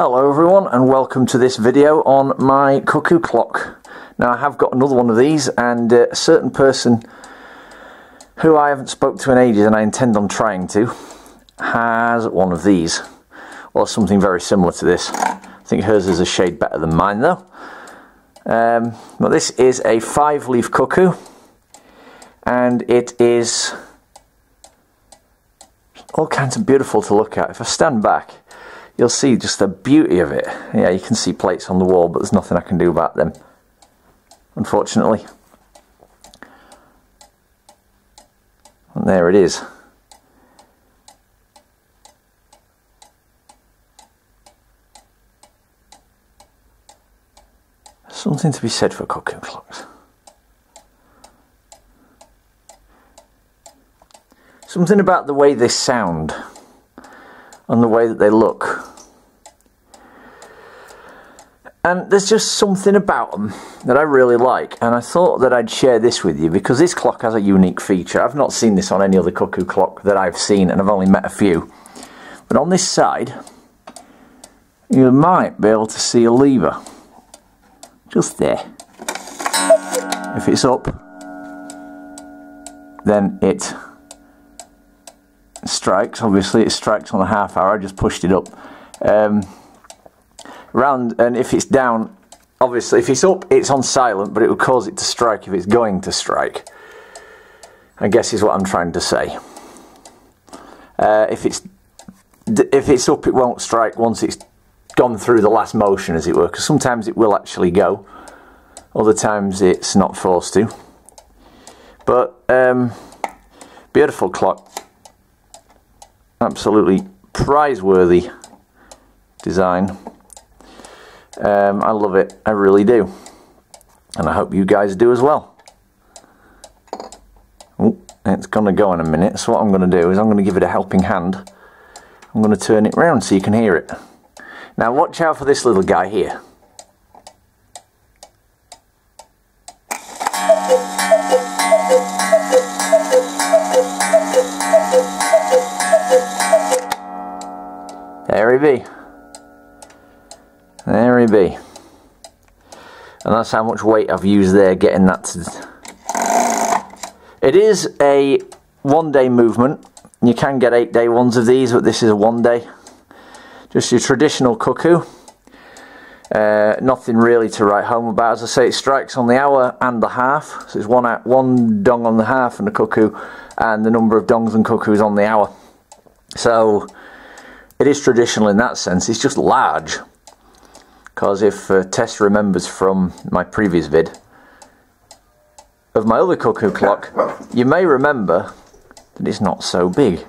Hello everyone and welcome to this video on my cuckoo clock. Now I have got another one of these and uh, a certain person who I haven't spoke to in ages and I intend on trying to has one of these or something very similar to this. I think hers is a shade better than mine though. Um, well this is a five leaf cuckoo and it is all kinds of beautiful to look at. If I stand back you'll see just the beauty of it. Yeah, you can see plates on the wall, but there's nothing I can do about them, unfortunately. And there it is. Something to be said for cuckoo clocks. Something about the way they sound and the way that they look. And there's just something about them that I really like, and I thought that I'd share this with you because this clock has a unique feature. I've not seen this on any other cuckoo clock that I've seen, and I've only met a few. But on this side, you might be able to see a lever. Just there. If it's up, then it strikes. Obviously, it strikes on a half hour. I just pushed it up. Um, round, and if it's down, obviously, if it's up, it's on silent, but it will cause it to strike if it's going to strike. I guess is what I'm trying to say. Uh, if it's if it's up, it won't strike once it's gone through the last motion, as it were. Because sometimes it will actually go, other times it's not forced to. But um, beautiful clock absolutely prize-worthy design. Um, I love it, I really do. And I hope you guys do as well. Oh, it's going to go in a minute, so what I'm going to do is I'm going to give it a helping hand. I'm going to turn it round so you can hear it. Now watch out for this little guy here. There he be. There he be. And that's how much weight I've used there getting that to... It is a one day movement. You can get eight day ones of these, but this is a one day. Just your traditional cuckoo. Uh, nothing really to write home about. As I say, it strikes on the hour and the half. So it's one, one dong on the half and the cuckoo, and the number of dongs and cuckoos on the hour. So it is traditional in that sense, it's just large. Because if uh, Tess remembers from my previous vid of my other cuckoo clock, you may remember that it's not so big.